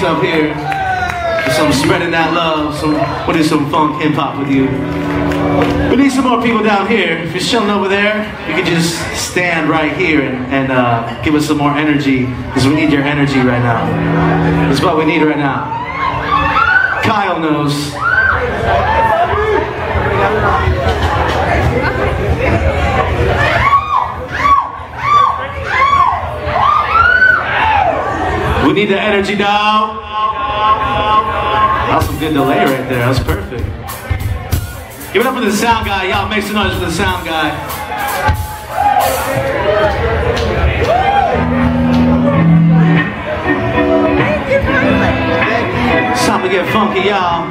Up here. For some spreading that love, some putting some funk hip hop with you. We need some more people down here. If you're chilling over there, you can just stand right here and, and uh, give us some more energy, because we need your energy right now. That's what we need right now. Kyle knows. We need the energy now. That's some good delay right there. That's perfect. Give it up for the sound guy. Y'all make some noise for the sound guy. It's time to get funky, y'all.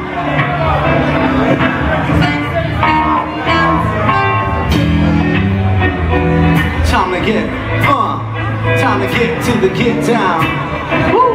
Time to get, uh, time to get to the get down. Woo!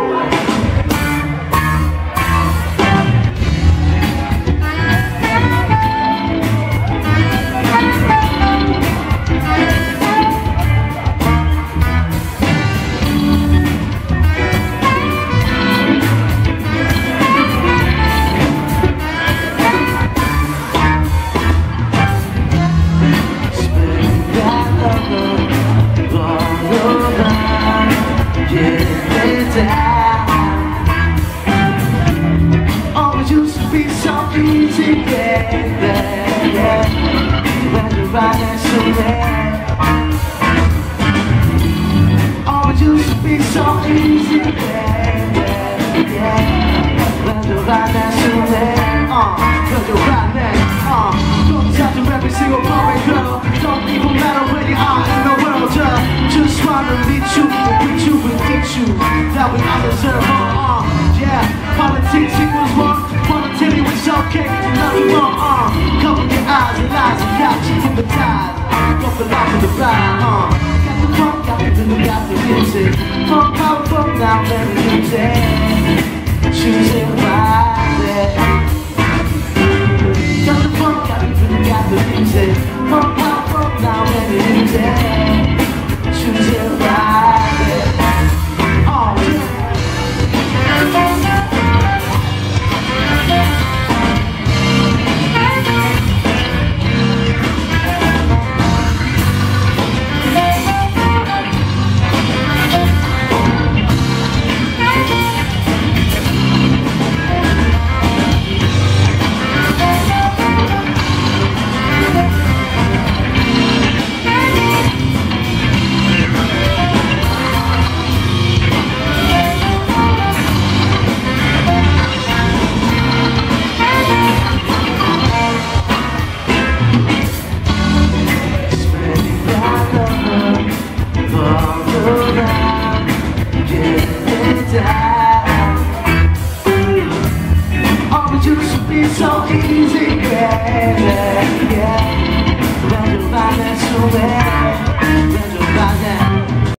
hell, but I deserve more, uh, yeah. Politics was wrong, volatility with okay. nothing wrong, uh. Uh-uh. Cover your eyes, realize you got you from the tide. Go for life in the ride, uh. Got the funk, got the rhythm, got the music. Funk, power, funk, now let me use it. Choose it wisely. Got the funk, got the rhythm, got the music. Funk, power, funk, now let me use it. Choose it wisely.